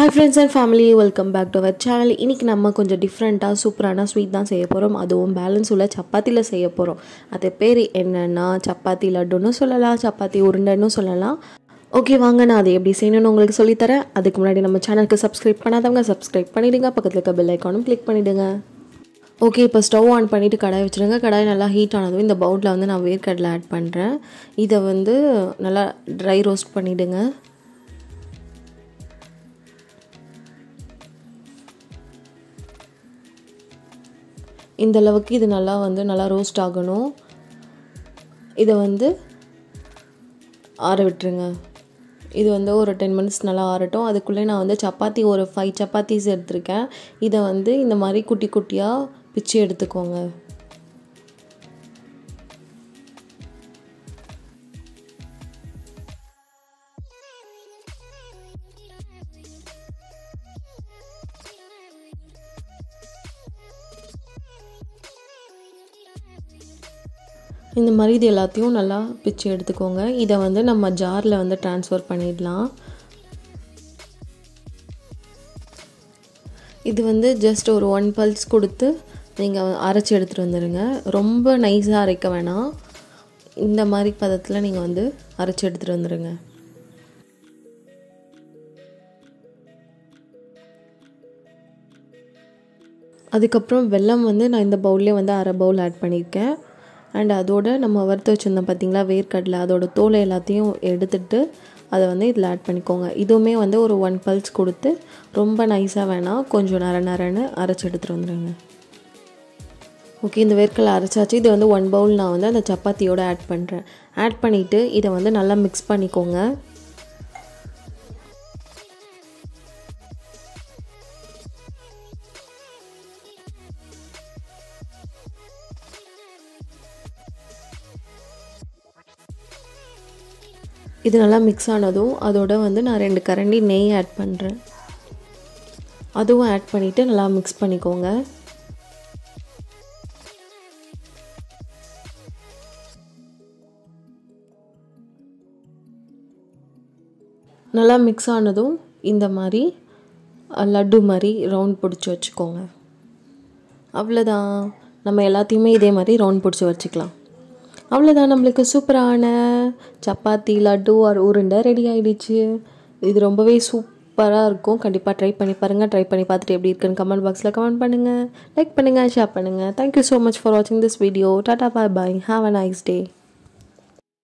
Hi friends and family welcome back to our channel இன்றைக்கி நம்ம கொஞ்சம் டிஃப்ரெண்ட்டாக சூப்பரான ஸ்வீட் தான் செய்ய போகிறோம் அதுவும் பேலன்ஸ் உள்ள சப்பாத்தியில் செய்ய போகிறோம் அது பேர் என்னென்னா சப்பாத்தி லட்டுன்னு சொல்லலாம் சப்பாத்தி உருண்டைன்னு சொல்லலாம். ஓகே வாங்க நான் அதை எப்படி செய்யணும்னு உங்களுக்கு சொல்லித்தரேன். அதுக்கு முன்னாடி நம்ம சேனலுக்கு சப்ஸ்கிரைப் பண்ணாதவங்க சப்ஸ்கிரைப் பண்ணிவிடுங்க பக்கத்தில் இருக்க பெல் ஐக்கானும் கிளிக் பண்ணிவிடுங்க ஓகே இப்போ ஸ்டவ் ஆன் பண்ணிவிட்டு கடாய் வச்சுருங்க. கடாய் நல்லா ஹீட் ஆனதும் இந்த பவுலில் வந்து நான் வேர்க்கடலை ஆட் பண்ணுறேன் இதை வந்து நல்லா ட்ரை ரோஸ்ட் பண்ணிவிடுங்க இந்த அளவுக்கு இது நல்லா வந்து நல்லா ரோஸ்ட் ஆகணும். இதை வந்து ஆற விட்டுருங்க. இது வந்து ஒரு டென் மினிட்ஸ் நல்லா ஆறட்டும். அதுக்குள்ளே நான் வந்து சப்பாத்தி ஒரு ஃபைவ் சப்பாத்திஸ் எடுத்திருக்கேன். இதை வந்து இந்த மாதிரி குட்டி குட்டியாக பிச்சு எடுத்துக்கோங்க. இந்த மாதிரி இது எல்லாத்தையும் நல்லா பிச்சு எடுத்துக்கோங்க. இதை வந்து நம்ம ஜாரில் வந்து ட்ரான்ஸ்ஃபர் பண்ணிடலாம். இது வந்து ஜஸ்ட் ஒரு ஒன் பல்ஸ் கொடுத்து நீங்கள் அரைச்சி எடுத்துகிட்டு வந்துடுங்க ரொம்ப நைஸாக அரைக்க வேணாம். இந்த மாதிரி பதத்தில் நீங்கள் வந்து அரைச்சி எடுத்துகிட்டு வந்துடுங்க அதுக்கப்புறம் வெல்லம் வந்து நான் இந்த பவுல்லே வந்து அரை பவுல் ஆட் பண்ணியிருக்கேன் அண்ட் அதோட நம்ம வறுத்து வச்சுருந்தோம் பார்த்திங்களா வேர்க்கடலை அதோட தோலை எல்லாத்தையும் எடுத்துட்டு அதை வந்து இதில் ஆட் பண்ணிக்கோங்க. இதுவுமே வந்து ஒரு ஒன் பல்ஸ் கொடுத்து ரொம்ப நைஸாக வேணாம் கொஞ்சம் நர நரன்னு அரைச்சி எடுத்துகிட்டு வந்துடுங்க ஓகே இந்த வேர்க்கடலை அரைச்சாச்சு. இது வந்து ஒன் பவுல் நான் வந்து அந்த சப்பாத்தியோடு ஆட் பண்ணுறேன் ஆட் பண்ணிவிட்டு இதை வந்து நல்லா மிக்ஸ் பண்ணிக்கோங்க. இது நல்லா மிக்ஸ் ஆனதும் அதோட வந்து நான் ரெண்டு கரண்டி நெய் ஆட் பண்ணுறேன் அதுவும் ஆட் பண்ணிவிட்டு நல்லா மிக்ஸ் பண்ணிக்கோங்க. நல்லா மிக்ஸ் ஆனதும் இந்த மாதிரி லட்டு மாதிரி ரவுண்ட் பிடிச்சி வச்சுக்கோங்க. அவ்வளோதான் நம்ம எல்லாத்தையுமே இதே மாதிரி ரவுண்ட் பிடிச்சி வச்சுக்கலாம். அவ்வளோதான் நம்மளுக்கு சூப்பரான சப்பாத்தி லட்டு ஆர் உருண்டை ரெடி ஆகிடுச்சு இது ரொம்பவே சூப்பராக இருக்கும். கண்டிப்பாக ட்ரை பண்ணி பாருங்கள் ட்ரை பண்ணி பார்த்துட்டு எப்படி இருக்குன்னு கமெண்ட் பாக்ஸில் கமெண்ட் பண்ணுங்கள் லைக் பண்ணுங்கள் ஷேர் பண்ணுங்கள் thank you so much for வாட்சிங் this video tata bye bye have a nice day